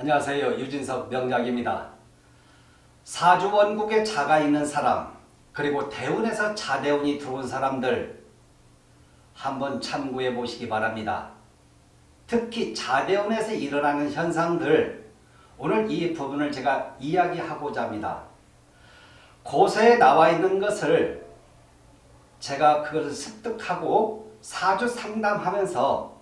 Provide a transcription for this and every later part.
안녕하세요. 유진석 명작입니다. 사주 원국에 자가 있는 사람 그리고 대운에서 자대운이 들어온 사람들 한번 참고해 보시기 바랍니다. 특히 자대운에서 일어나는 현상들 오늘 이 부분을 제가 이야기하고자 합니다. 고서에 나와 있는 것을 제가 그것을 습득하고 사주 상담하면서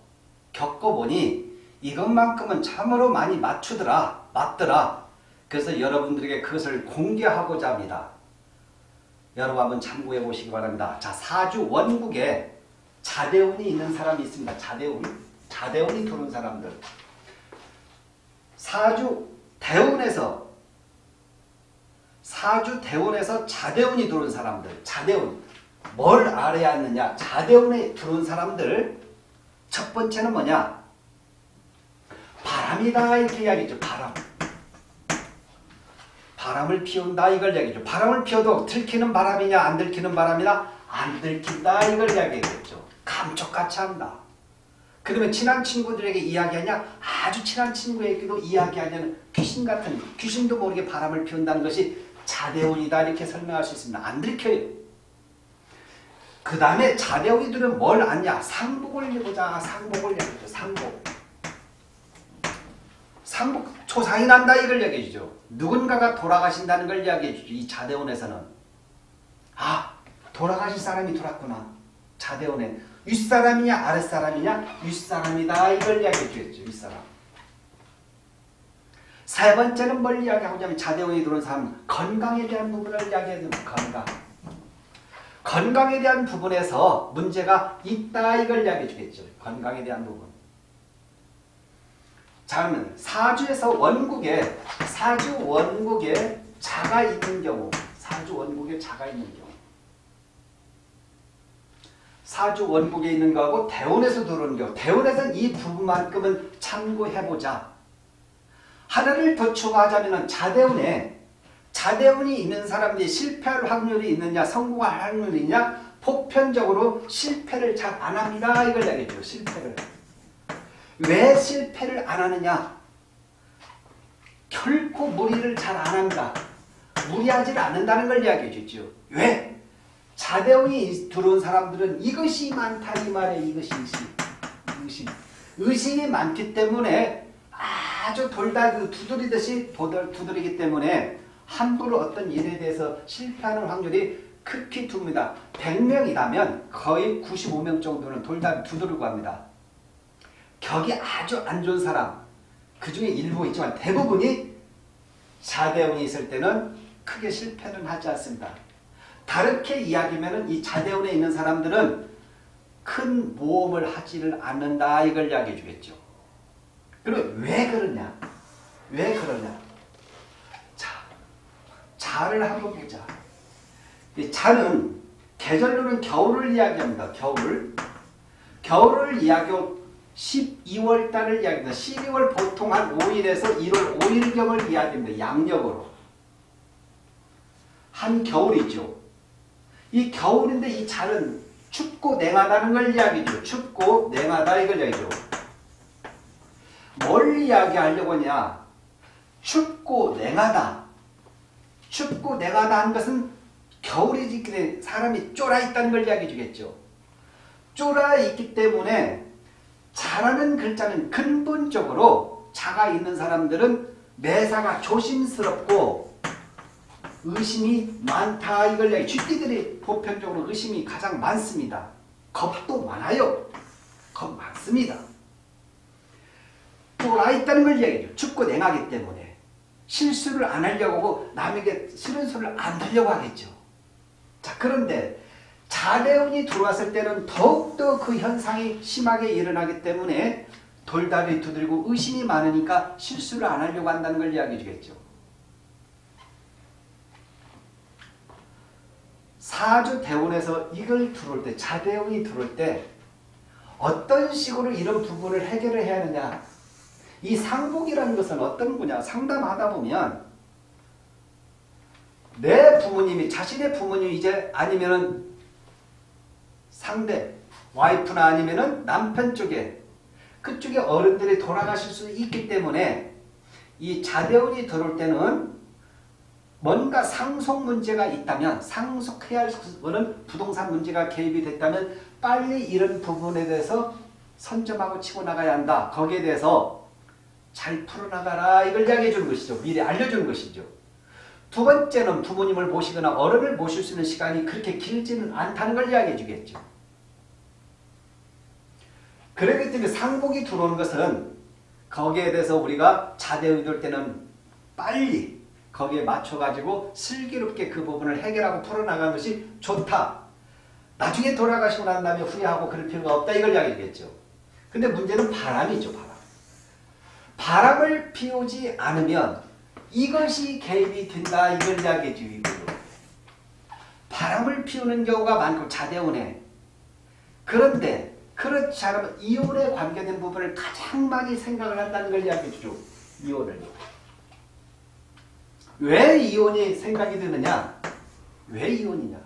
겪어보니 이것만큼은 참으로 많이 맞추더라 맞더라. 그래서 여러분들에게 그것을 공개하고자 합니다. 여러분 한번 참고해 보시기 바랍니다. 자 사주 원국에 자대운이 있는 사람이 있습니다. 자대운 자대운이 들어온 사람들. 사주 대운에서 사주 대운에서 자대운이 들어온 사람들. 자대운. 뭘 알아야 하느냐? 자대운에 들어온 사람들. 첫 번째는 뭐냐 바람이다 이렇게 이야기죠. 바람. 바람을 피운다 이걸 이야기죠. 바람을 피워도 들키는 바람이냐 안 들키는 바람이냐 안 들킨다 이걸 이야기했죠. 감쪽같이 한다. 그러면 친한 친구들에게 이야기하냐 아주 친한 친구에게도 이야기하냐는 귀신 같은 귀신도 모르게 바람을 피운다는 것이 자대운이다 이렇게 설명할 수 있습니다. 안 들켜요. 그 다음에 자대운이들은 뭘 아냐 상복을 해보자 상복을 해보죠. 상복. 상복 초상이 난다 이걸 얘기해 주죠. 누군가가 돌아가신다는 걸 이야기해 주죠. 이 자대원에서는 아 돌아가신 사람이 돌았구나. 자대원에 윗사람이냐 아랫사람이냐 윗사람이다 이걸 이야기해 주겠죠. 윗사람. 세 번째는 뭘 이야기하고자 하면 자대원이 들어온 사람 건강에 대한 부분을 이야기해야 됩니다. 건강. 건강에 대한 부분에서 문제가 있다 이걸 이야기해 주겠죠. 건강에 대한 부분. 자 그러면 사주에서 원국에 사주 원국에 자가 있는 경우 사주 원국에 자가 있는 경우. 사주 원국에 있는 거하고 대운에서 들어오는 경우. 대운에서는 이 부분만큼은 참고해보자. 하나를 더 추가하자면 자대운에 자대운이 있는 사람들이 실패할 확률이 있느냐 성공할 확률이 있냐 보편적으로 실패를 잘 안합니다. 이걸 얘기죠 실패를 왜 실패를 안 하느냐? 결코 무리를 잘안 한다. 무리하지 않는다는 걸 이야기해 주죠. 왜? 자대운이 들어온 사람들은 이것이 많다 이 말에 이것이 의심. 의심. 의심이 많기 때문에 아주 돌다 두드리듯이 도들, 두드리기 때문에 함부로 어떤 일에 대해서 실패하는 확률이 극히 둡니다. 100명이라면 거의 95명 정도는 돌다 두드리고 합니다. 격이 아주 안 좋은 사람 그 중에 일부 있지만 대부분이 자대운이 있을 때는 크게 실패는 하지 않습니다. 다르게 이야기하면 이 자대운에 있는 사람들은 큰 모험을 하지를 않는다 이걸 이야기해 주겠죠. 그럼 왜 그러냐? 왜 그러냐? 자, 자를 한번 보자. 이 자는 계절로는 겨울을 이야기합니다. 겨울. 겨울을 이야기하고 12월 달을 이야기합니다. 12월 보통 한 5일에서 1월 5일경을 이야기합니다. 양력으로. 한 겨울이죠. 이 겨울인데 이 잘은 춥고 냉하다는 걸 이야기죠. 춥고 냉하다 이걸 이야기죠. 뭘 이야기하려고 하냐. 춥고 냉하다. 춥고 냉하다 한 것은 겨울이기 사람이 쫄아 있다는 걸 이야기해 주겠죠. 쫄아 있기 때문에 잘하는 글자는 근본적으로 자가 있는 사람들은 매사가 조심스럽고 의심이 많다 이걸 얘기 쥐띠들이 보편적으로 의심이 가장 많습니다. 겁도 많아요. 겁 많습니다. 돌아 있다는 걸 얘기죠. 춥고 냉하기 때문에 실수를 안 하려고 하고 남에게 싫은 소리를 안 하려고 하겠죠. 자 그런데 자대운이 들어왔을 때는 더욱더 그 현상이 심하게 일어나기 때문에 돌다리 두들고 의심이 많으니까 실수를 안 하려고 한다는 걸 이야기해 주겠죠. 사주 대운에서 이걸 들어올 때 자대운이 들어올 때 어떤 식으로 이런 부분을 해결을 해야 하느냐 이 상복이라는 것은 어떤 거냐 상담하다 보면 내 부모님이 자신의 부모님이 이제 아니면은 상대 와이프나 아니면은 남편 쪽에 그쪽에 어른들이 돌아가실 수 있기 때문에 이 자대운이 들어올 때는 뭔가 상속 문제가 있다면 상속해야 할 거는 부동산 문제가 개입이 됐다면 빨리 이런 부분에 대해서 선점하고 치고 나가야 한다. 거기에 대해서 잘 풀어나가라 이걸 이야기해 주는 것이죠. 미리 알려주는 것이죠. 두 번째는 부모님을 모시거나 어른을 모실 수 있는 시간이 그렇게 길지는 않다는 걸 이야기해 주겠죠. 그렇기 때문에 상복이 들어오는 것은 거기에 대해서 우리가 자대의 될 때는 빨리 거기에 맞춰가지고 슬기롭게 그 부분을 해결하고 풀어나가는 것이 좋다. 나중에 돌아가시고 난 다음에 후회하고 그럴 필요가 없다. 이걸 이야기하겠죠. 근데 문제는 바람이죠. 바람. 바람을 피우지 않으면 이것이 개입이 된다. 이걸 이야기해 주고요. 바람을 피우는 경우가 많고 자대운에 그런데 그렇지 않으면 이혼에 관계된 부분을 가장 많이 생각을 한다는 걸 이야기해 주죠. 이혼을. 왜 이혼이 생각이 드느냐? 왜 이혼이냐?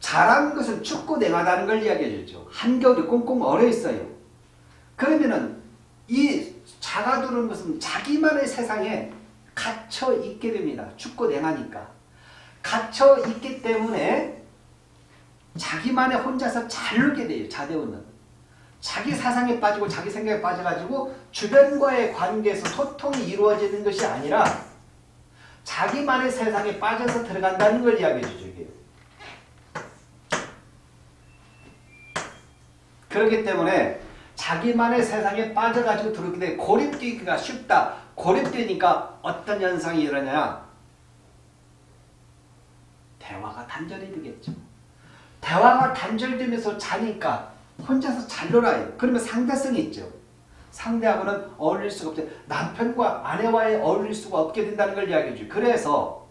잘한 것은 춥고 냉하다는 걸 이야기해 주죠. 한겨울이 꽁꽁 얼어 있어요. 그러면은 이 자가 두는 것은 자기만의 세상에 갇혀 있게 됩니다. 춥고 냉하니까. 갇혀 있기 때문에 자기만의 혼자서 잘 놀게 돼요. 자대우는. 자기 사상에 빠지고 자기 생각에 빠져가지고 주변과의 관계에서 소통이 이루어지는 것이 아니라 자기만의 세상에 빠져서 들어간다는 걸 이야기해 주죠. 이게. 그렇기 때문에 자기만의 세상에 빠져가지고 들어오게 돼 고립되기가 쉽다. 고립되니까 어떤 현상이 일어나냐? 대화가 단절이 되겠죠. 대화가 단절되면서 자니까 혼자서 잘 놀아요. 그러면 상대성이 있죠. 상대하고는 어울릴 수가 없죠. 남편과 아내와의 어울릴 수가 없게 된다는 걸 이야기해 줘 그래서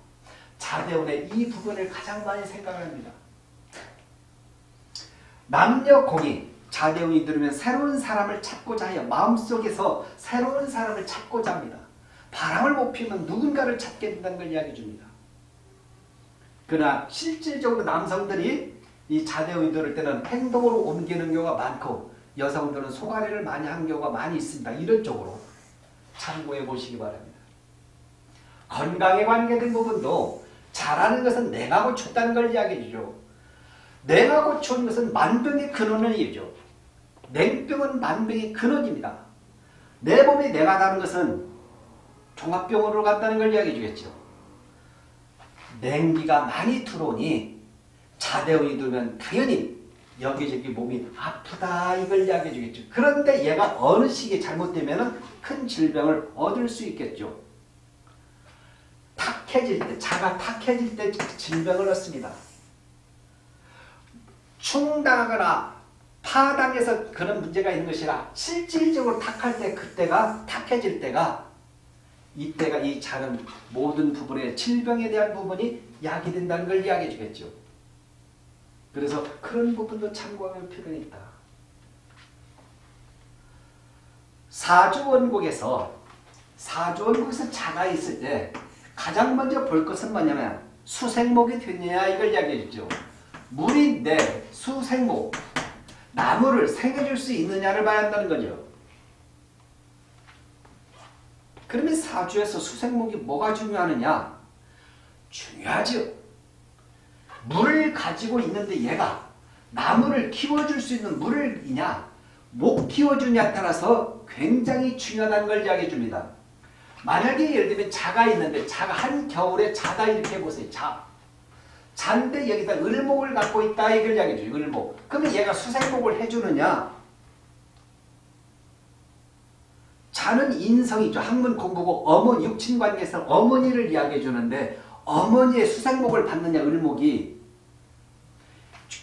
자대원의 이 부분을 가장 많이 생각합니다. 남녀 공이 자대운이 들으면 새로운 사람을 찾고자 하여 마음속에서 새로운 사람을 찾고자 합니다. 바람을 못 피우면 누군가를 찾게 된다는 걸 이야기해 줍니다. 그러나 실질적으로 남성들이 이 자대운이 들을 때는 행동으로 옮기는 경우가 많고 여성들은 소가리를 많이 한 경우가 많이 있습니다. 이런 쪽으로 참고해 보시기 바랍니다. 건강에 관계된 부분도 잘하는 것은 냉하고 춥다는 걸 이야기해 주죠. 냉하고 추운 것은 만병의 근원을 이유죠. 냉병은 만병의 근원입니다. 내 몸이 냉하다는 것은 종합병원으로 갔다는 걸 이야기해 주겠죠. 냉기가 많이 들어오니 자대운이 들면 당연히 여기저기 몸이 아프다 이걸 이야기해 주겠죠. 그런데 얘가 어느 시기에 잘못되면 큰 질병을 얻을 수 있겠죠. 탁해질 때, 자가 탁해질 때 질병을 얻습니다. 충당하거나 파당해서 그런 문제가 있는 것이라 실질적으로 탁할 때 그때가 탁해질 때가 이때가 이 자는 모든 부분의 질병에 대한 부분이 약이 된다는 걸 이야기해 주겠죠. 그래서 그런 부분도 참고할 필요가 있다. 사주원국에서 사주원국에서 자가 있을 때 가장 먼저 볼 것은 뭐냐면 수생목이 되느냐 이걸 이야기해 주죠. 물인데 수생목 나무를 생해줄 수 있느냐를 봐야 한다는 거죠. 그러면 사주에서 수생목이 뭐가 중요하느냐? 중요하죠. 물을 가지고 있는데 얘가 나무를 키워줄 수 있는 물을 이냐 못 키워주냐에 따라서 굉장히 중요하다는 걸 이야기해 줍니다. 만약에 예를 들면 자가 있는데 자가 한 겨울에 자다 이렇게 보세요. 자. 잔데 여기다 을목을 갖고 있다 이걸 이야기해 줘요. 을목. 그러면 얘가 수생목을 해주느냐? 자는 인성이죠. 학문 공부고 어머니 육친관계에서 어머니를 이야기해 주는데 어머니의 수생목을 받느냐 을목이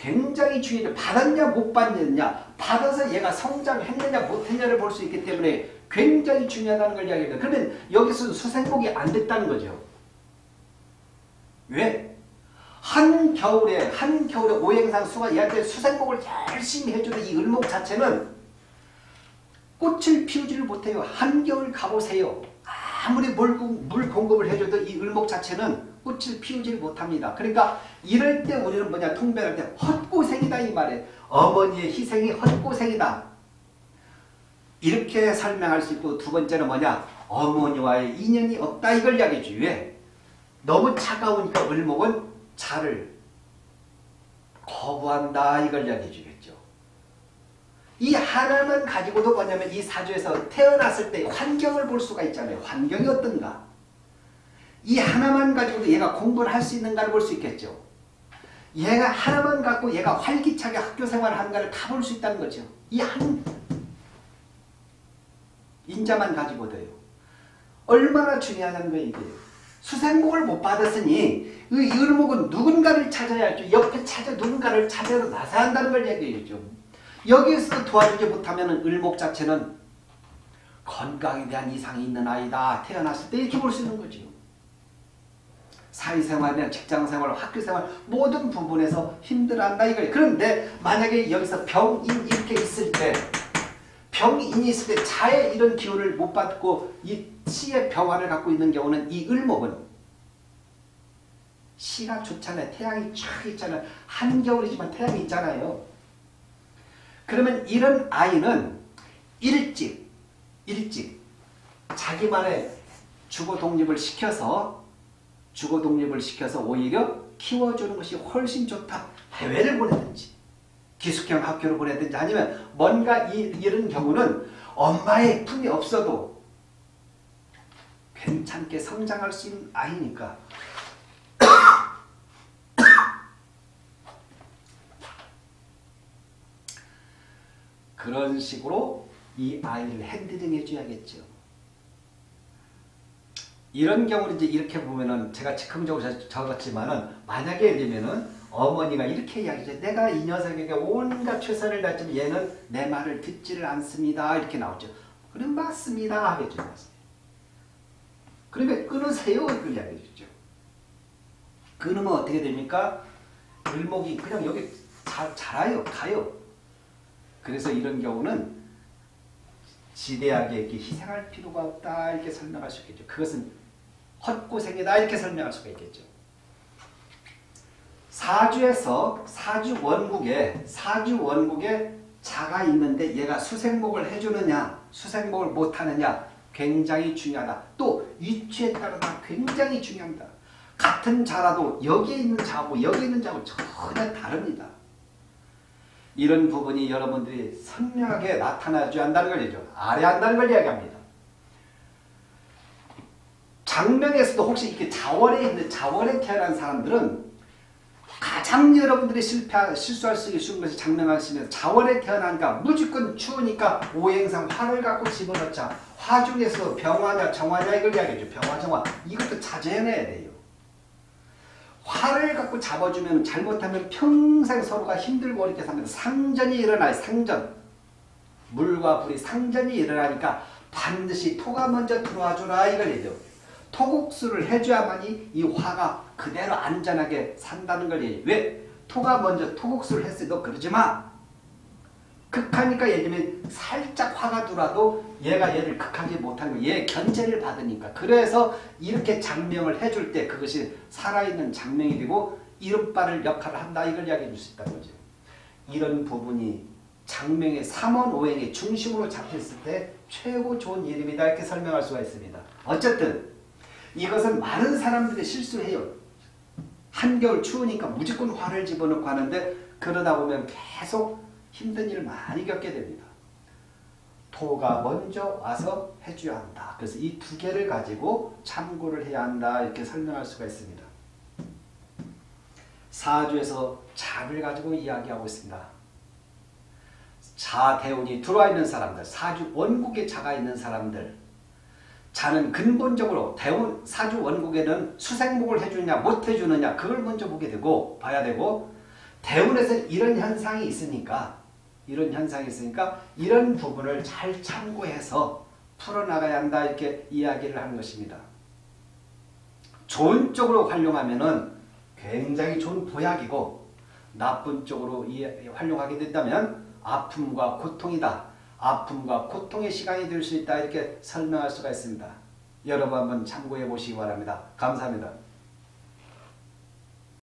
굉장히 중요해요. 받았냐 못 받느냐 받아서 얘가 성장했느냐 못했냐를 볼 수 있기 때문에 굉장히 중요하다는 걸 이야기해요. 그러면 여기서 수생목이 안 됐다는 거죠. 왜? 한겨울에 한겨울에 오행상 수가 얘한테 수생목을 열심히 해주는 이 을목 자체는 꽃을 피우지를 못해요. 한겨울 가보세요. 아무리 물, 물 공급을 해줘도 이 을목 자체는 꽃을 피우지 못합니다. 그러니까 이럴 때 우리는 뭐냐 통변할 때 헛고생이다 이 말에 어머니의 희생이 헛고생이다. 이렇게 설명할 수 있고 두 번째는 뭐냐? 어머니와의 인연이 없다 이걸 이야기해줘. 왜? 너무 차가우니까 을목은 차를 거부한다 이걸 이야기해 주겠죠. 이 하나만 가지고도 뭐냐면 이 사주에서 태어났을 때 환경을 볼 수가 있잖아요. 환경이 어떤가? 이 하나만 가지고도 얘가 공부를 할 수 있는가를 볼 수 있겠죠. 얘가 하나만 갖고 얘가 활기차게 학교 생활을 하는가를 다 볼 수 있다는 거죠. 이 한 인자만 가지고도요. 얼마나 중요하냐는 거예요. 이게. 수생복을 못 받았으니 이 을목은 누군가를 찾아야 할죠. 옆에 찾아 누군가를 찾아서 나서야 한다는 걸 얘기해주죠. 여기에서 도와주지 못하면 을목 자체는 건강에 대한 이상이 있는 아이다. 태어났을 때 이렇게 볼 수 있는 거죠. 사회생활이나 직장생활, 학교생활 모든 부분에서 힘들어한다 이거예요. 그런데 만약에 여기서 병인 이렇게 있을 때 병인이 있을 때 자의 이런 기운을 못 받고 이 치의 병화를 갖고 있는 경우는 이 을목은 시가 좋잖아요. 태양이 쫙 있잖아요. 한겨울이지만 태양이 있잖아요. 그러면 이런 아이는 일찍 일찍 자기만의 주거 독립을 시켜서 주거 독립을 시켜서 오히려 키워주는 것이 훨씬 좋다. 해외를 보내든지 기숙형 학교를 보내든지 아니면 뭔가 이, 이런 경우는 엄마의 품이 없어도 괜찮게 성장할 수 있는 아이니까 그런 식으로 이 아이를 핸들링 해줘야겠죠. 이런 경우는 이제 이렇게 보면은 제가 즉흥적으로 적었지만은 만약에 예를 들면은 어머니가 이렇게 이야기죠. 내가 이 녀석에게 온갖 최선을 다했지만 얘는 내 말을 듣지를 않습니다. 이렇게 나오죠. 그럼 맞습니다. 하겠죠. 그러면 끊으세요. 이걸 이야기해 주죠. 끊으면 어떻게 됩니까? 을목이 그냥 여기 자, 자라요. 가요. 그래서 이런 경우는 지대하게 희생할 필요가 없다 이렇게 설명할 수 있겠죠. 그것은 헛고생이다 이렇게 설명할 수가 있겠죠. 사주에서 사주 원국에 사주 원국에 자가 있는데 얘가 수생목을 해주느냐 수생목을 못하느냐 굉장히 중요하다. 또 위치에 따라서 굉장히 중요합니다. 같은 자라도 여기에 있는 자하고 여기에 있는 자하고 전혀 다릅니다. 이런 부분이 여러분들이 선명하게 나타나줘야 한다는 걸 얘기죠. 아래 한다는 걸 이야기합니다. 장명에서도 혹시 이렇게 자월에 있는 자월에 태어난 사람들은 가장 여러분들이 실패, 실수할 수 있는 것이 장명하시면서 자월에 태어난가 무조건 추우니까 오행상 화를 갖고 집어넣자. 화 중에서 병화냐 정화냐 이걸 이야기하죠. 병화 정화 이것도 자제해내야 돼요. 화를 갖고 잡아주면 잘못하면 평생 서로가 힘들고 이렇게 삽니다. 상전이 일어나요. 상전. 물과 불이 상전이 일어나니까 반드시 토가 먼저 들어와 주라 이걸 얘기죠. 토국수를 해줘야만이 이 화가 그대로 안전하게 산다는 걸 얘기해요. 왜? 토가 먼저 토국수를 했어요. 너 그러지 마. 극하니까 예를 들면 살짝 화가 들어도 얘가 얘를 극하지 못하는 거예요. 얘 견제를 받으니까. 그래서 이렇게 장명을 해줄 때 그것이 살아있는 장명이 되고 이름바를 역할을 한다. 이걸 이야기해 줄 수 있다는 거죠. 이런 부분이 장명의 3원 5행의 중심으로 잡혔을 때 최고 좋은 이름이다. 이렇게 설명할 수가 있습니다. 어쨌든 이것은 많은 사람들이 실수를 해요. 한겨울 추우니까 무조건 화를 집어넣고 하는데 그러다 보면 계속 힘든 일을 많이 겪게 됩니다. 토가 먼저 와서 해줘야 한다. 그래서 이 두 개를 가지고 참고를 해야 한다. 이렇게 설명할 수가 있습니다. 사주에서 자를 가지고 이야기하고 있습니다. 자 대운이 들어와 있는 사람들, 사주 원국에 자가 있는 사람들, 자는 근본적으로 대운 사주 원국에는 수생목을 해주느냐 못 해주느냐 그걸 먼저 보게 되고 봐야 되고 대운에서 이런 현상이 있으니까 이런 현상이 있으니까 이런 부분을 잘 참고해서 풀어나가야 한다 이렇게 이야기를 하는 것입니다. 좋은 쪽으로 활용하면 굉장히 좋은 보약이고 나쁜 쪽으로 활용하게 된다면 아픔과 고통이다. 아픔과 고통의 시간이 될 수 있다 이렇게 설명할 수가 있습니다. 여러분 한번 참고해 보시기 바랍니다. 감사합니다.